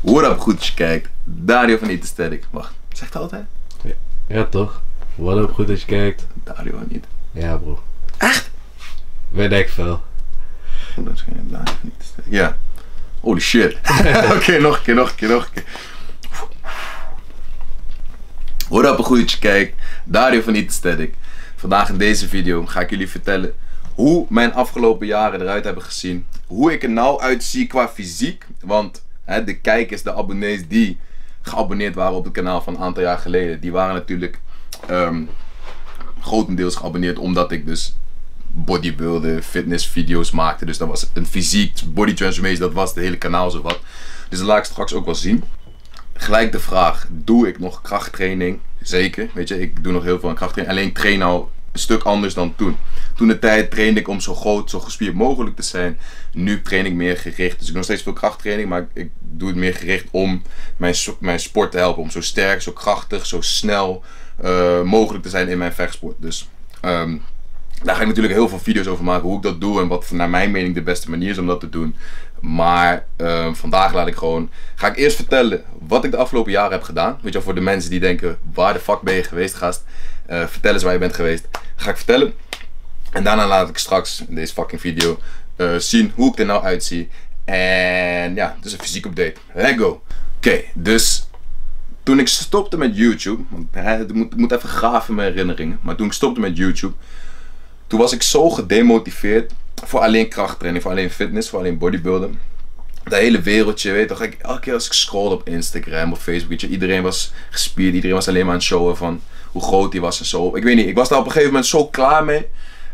What up, goed als je kijkt. Dario van Niet Static. Wacht, zegt het altijd? Ja, toch? Wat ook goed als je kijkt. Dario van Niet. Ja, bro. Echt? Weet ik veel. Goed als je. Dario van. Ja. Holy shit. Oké, nog een keer, nog een keer, nog een keer. What up, goed dat je kijkt. Dario van Static. Vandaag in deze video ga ik jullie vertellen hoe mijn afgelopen jaren eruit hebben gezien. Hoe ik er nou uitzie qua fysiek. Want de kijkers, de abonnees die geabonneerd waren op het kanaal van een aantal jaar geleden, die waren natuurlijk ehm, grotendeels geabonneerd omdat ik dus bodybuilden, fitnessvideo's maakte. Dus dat was een fysiek, body transformation, dat was het hele kanaal zo wat. Dus dat laat ik straks ook wel zien. Gelijk de vraag, doe ik nog krachttraining? Zeker, weet je, ik doe nog heel veel aan krachttraining. Alleen train nou een stuk anders dan toen. Toen de tijd trainde ik om zo groot, zo gespierd mogelijk te zijn. Nu train ik meer gericht. Dus ik doe nog steeds veel krachttraining, maar ik doe het meer gericht om mijn, mijn sport te helpen. Om zo sterk, zo krachtig, zo snel uh, mogelijk te zijn in mijn vechtsport. Dus um, daar ga ik natuurlijk heel veel video's over maken hoe ik dat doe en wat naar mijn mening de beste manier is om dat te doen. Maar uh, vandaag laat ik gewoon, ga ik eerst vertellen wat ik de afgelopen jaren heb gedaan. Weet je voor de mensen die denken, waar de fuck ben je geweest gast? Uh, vertel eens waar je bent geweest. Ga ik vertellen. En daarna laat ik straks in deze fucking video uh, zien hoe ik er nou uitzie. En ja, dus een fysiek update. Let's go. Oké, dus toen ik stopte met YouTube, want het moet, moet even graven in mijn herinneringen. Maar toen ik stopte met YouTube, toen was ik zo gedemotiveerd voor alleen krachttraining, voor alleen fitness, voor alleen bodybuilding. Dat hele wereldje, weet toch, elke keer als ik scroll op Instagram of Facebook, weet je, iedereen was gespierd, iedereen was alleen maar aan het showen van hoe groot hij was en zo. Ik weet niet, ik was daar op een gegeven moment zo klaar mee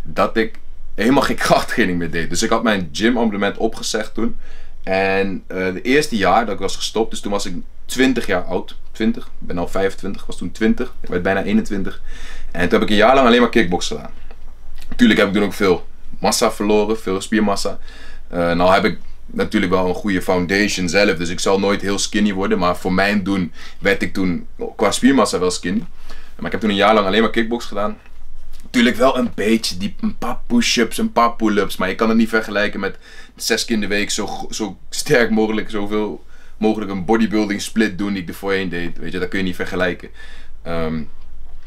dat ik helemaal geen krachttraining meer deed. Dus ik had mijn gym-abonnement opgezegd toen. En uh, de eerste jaar dat ik was gestopt, dus toen was ik 20 jaar oud. 20, ik ben al 25, was toen 20. Ik werd bijna 21. En toen heb ik een jaar lang alleen maar kickbox gedaan. Tuurlijk heb ik toen ook veel massa verloren, veel spiermassa. Uh, nou heb ik natuurlijk wel een goede foundation zelf, dus ik zal nooit heel skinny worden. Maar voor mijn doen werd ik toen qua spiermassa wel skinny. Maar ik heb toen een jaar lang alleen maar kickbox gedaan. Natuurlijk wel een beetje diep, een paar push-ups, een paar pull-ups. Maar je kan het niet vergelijken met zes keer in de week zo, zo sterk mogelijk, zoveel mogelijk een bodybuilding split doen die ik er voorheen deed. Weet je, dat kun je niet vergelijken. Um,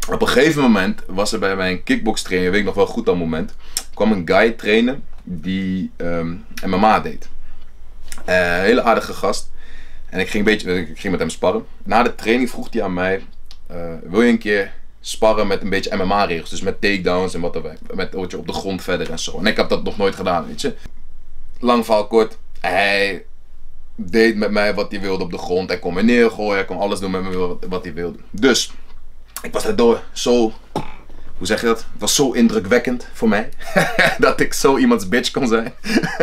op een gegeven moment was er bij mijn kickbox trainer, weet ik nog wel goed dat moment, kwam een guy trainen die MMA deed. Uh, hele aardige gast. En ik ging, een beetje, ik ging met hem sparren. Na de training vroeg hij aan mij, uh, wil je een keer sparren met een beetje MMA-regels. Dus met takedowns en wat er met wat je op de grond verder en zo. En ik heb dat nog nooit gedaan, weet je. Lang verhaal kort. Hij deed met mij wat hij wilde op de grond. Hij kon me neergooien. Hij kon alles doen met me wat hij wilde. Dus, ik was daardoor zo... Hoe zeg je dat? Het was zo indrukwekkend voor mij. dat ik zo iemands bitch kon zijn.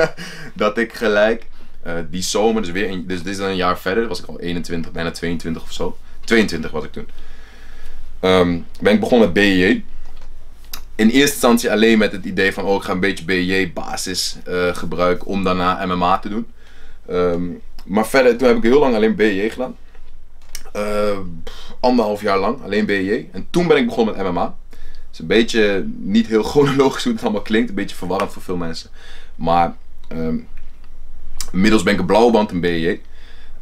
dat ik gelijk uh, die zomer, dus weer dus dit is dan een jaar verder. was ik al 21, bijna 22 of zo. 22 was ik toen. Um, ben ik begonnen met BJJ. In eerste instantie alleen met het idee van, oh ik ga een beetje BJJ basis uh, gebruiken om daarna MMA te doen. Um, maar verder, toen heb ik heel lang alleen BJJ gedaan. Uh, anderhalf jaar lang, alleen BJJ. En toen ben ik begonnen met MMA. Het is een beetje niet heel chronologisch hoe het allemaal klinkt. Een beetje verwarrend voor veel mensen. Maar um, inmiddels ben ik een blauwe band in BJJ.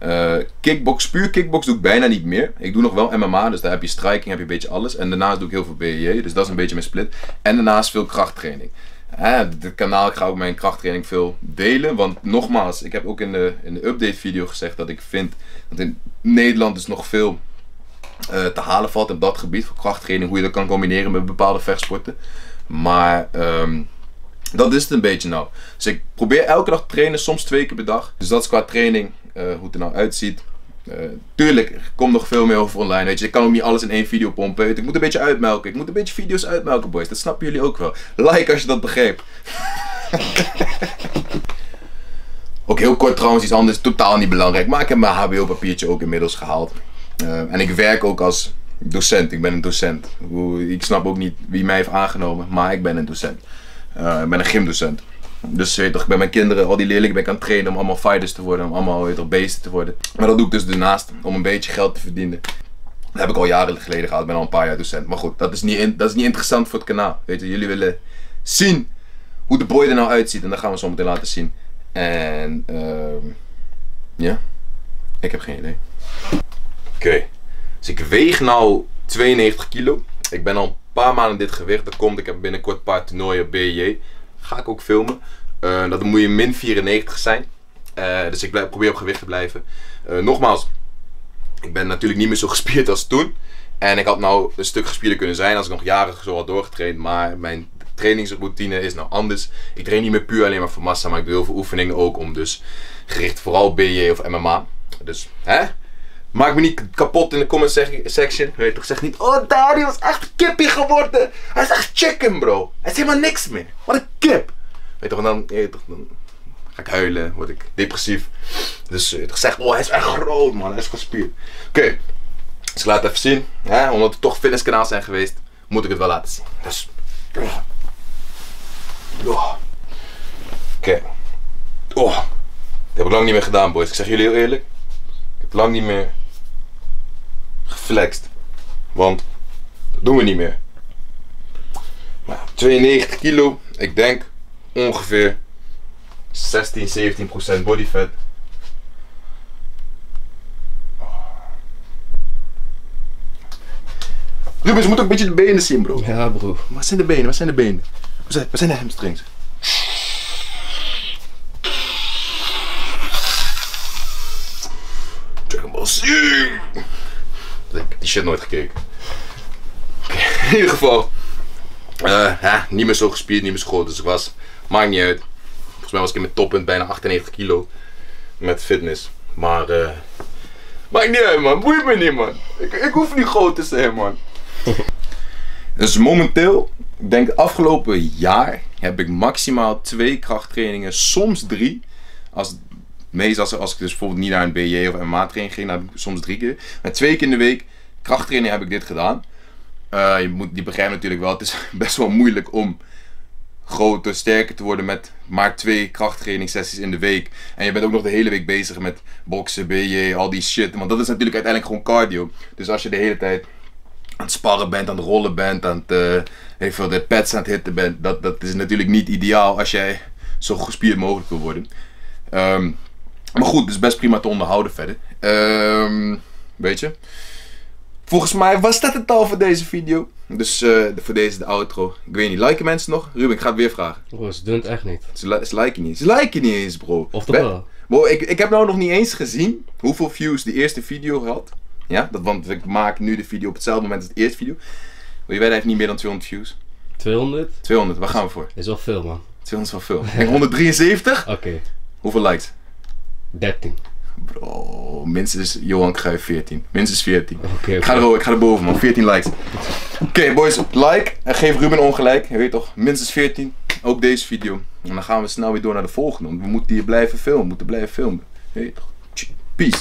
Uh, kickbox, puur kickbox doe ik bijna niet meer. Ik doe nog wel MMA, dus daar heb je striking, heb je een beetje alles. En daarnaast doe ik heel veel BJJ, dus dat is een beetje mijn split. En daarnaast veel krachttraining. Uh, dit kanaal, ik ga ook mijn krachttraining veel delen. Want nogmaals, ik heb ook in de, in de update video gezegd dat ik vind dat in Nederland dus nog veel uh, te halen valt op dat gebied van krachttraining. Hoe je dat kan combineren met bepaalde vechtsporten. Maar um, dat is het een beetje nou. Dus ik probeer elke dag te trainen, soms twee keer per dag. Dus dat is qua training, uh, hoe het er nou uitziet. Uh, tuurlijk, er komt nog veel meer over online. Weet je, ik kan ook niet alles in één video pompen. Ik moet een beetje uitmelken. Ik moet een beetje video's uitmelken, boys. Dat snappen jullie ook wel. Like als je dat begreep. ook heel kort trouwens, iets anders. Totaal niet belangrijk. Maar ik heb mijn HBO-papiertje ook inmiddels gehaald. Uh, en ik werk ook als docent. Ik ben een docent. Ik snap ook niet wie mij heeft aangenomen. Maar ik ben een docent. Uh, ik ben een gymdocent. Dus weet toch, ik ben mijn kinderen, al die leerlingen ben ik aan trainen om allemaal fighters te worden, om allemaal weet toch, beesten te worden. Maar dat doe ik dus daarnaast, om een beetje geld te verdienen. Dat heb ik al jaren geleden gehad, ik ben al een paar jaar docent. Maar goed, dat is niet, dat is niet interessant voor het kanaal. Weet je, jullie willen zien hoe de boy er nou uitziet en dat gaan we zo meteen laten zien. En, uh, ja. Ik heb geen idee. Oké. Dus ik weeg nou 92 kilo. Ik ben al een paar maanden dit gewicht. Dat komt, ik heb binnenkort een paar toernooien BJ. Ga ik ook filmen. Uh, dat moet je min 94 zijn. Uh, dus ik blijf, probeer op gewicht te blijven. Uh, nogmaals, ik ben natuurlijk niet meer zo gespierd als toen. En ik had nou een stuk gespierder kunnen zijn als ik nog jaren zo had doorgetraind. Maar mijn trainingsroutine is nou anders. Ik train niet meer puur alleen maar voor massa, maar ik doe heel veel oefeningen ook om dus gericht vooral BJ of MMA. Dus, hè? Maak me niet kapot in de comment section. Weet toch, zeg niet, oh Daddy was echt kippie geworden. Hij is echt chicken bro. Hij is helemaal niks meer. Wat een kip. Weet toch, en dan, toch, dan ga ik huilen, word ik depressief. Dus je toch, zeg, oh hij is echt groot man, hij is gespierd. Oké, okay. dus ik laat het even zien. Hè? Omdat we toch fitnesskanaal zijn geweest, moet ik het wel laten zien. Dus... Oké. Oh. Dat heb ik lang niet meer gedaan, boys. Ik zeg jullie heel eerlijk. Ik heb lang niet meer geflext. Want dat doen we niet meer. Maar 92 kilo. Ik denk ongeveer 16, 17 procent body fat. Rubens, je moet ook een beetje de benen zien, bro. Ja, bro. Waar zijn de benen? Waar zijn de benen? Waar zijn, zijn de hamstrings? Dragon Ball Z! Ik heb die shit nooit gekeken. In ieder geval. Ja, niet meer zo gespierd, niet meer zo groot. Dus ik was. Maakt niet uit. Volgens mij was ik in mijn toppunt bijna 98 kilo. Met fitness. Maar. Uh, maakt niet uit, man. Boeit me niet, man. Ik, ik hoef niet groot te zijn, man. dus momenteel ik denk afgelopen jaar heb ik maximaal twee krachttrainingen, soms drie. Als, meestal als, ik dus bijvoorbeeld niet naar een BJ of MMA training ging, dan soms drie keer. Maar twee keer in de week krachttraining heb ik dit gedaan. Uh, je, moet, je begrijpt natuurlijk wel, het is best wel moeilijk om groter, sterker te worden met maar twee krachttrainingssessies in de week. En je bent ook nog de hele week bezig met boksen, BJ, al die shit. Want dat is natuurlijk uiteindelijk gewoon cardio. Dus als je de hele tijd aan het sparren bent, aan het rollen bent, aan het uh, even de pads aan het hitten bent, dat, dat is natuurlijk niet ideaal als jij zo gespierd mogelijk wil worden. Um, maar goed, het is best prima te onderhouden verder. Um, weet je. Volgens mij was dat het al voor deze video. Dus uh, voor deze de outro. Ik weet niet, liken mensen nog? Ruben, ik ga het weer vragen. Bro, ze doen het echt niet. Ze, ze liken niet. Ze liken niet eens, bro. Of toch wel? Bro, ik, ik heb nou nog niet eens gezien hoeveel views de eerste video had. Ja, dat, want ik maak nu de video op hetzelfde moment als de eerste video. Wil je hij heeft niet meer dan 200 views. 200? 200, waar gaan we voor? Is wel veel, man. 200 is wel veel. Denk 173? Oké. Okay. Hoeveel likes? 13. Bro, minstens Johan Cruijff 14. Minstens 14. Oké, okay, ik, ga er, ik ga er boven, man. 14 likes. Oké, okay, boys, like en geef Ruben ongelijk. Je weet toch, minstens 14. Ook deze video. En dan gaan we snel weer door naar de volgende. Want we moeten hier blijven filmen. We moeten blijven filmen. Je weet toch. Peace.